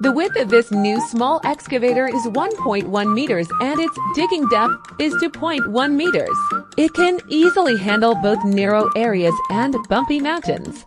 The width of this new small excavator is 1.1 meters and its digging depth is 2.1 meters. It can easily handle both narrow areas and bumpy mountains.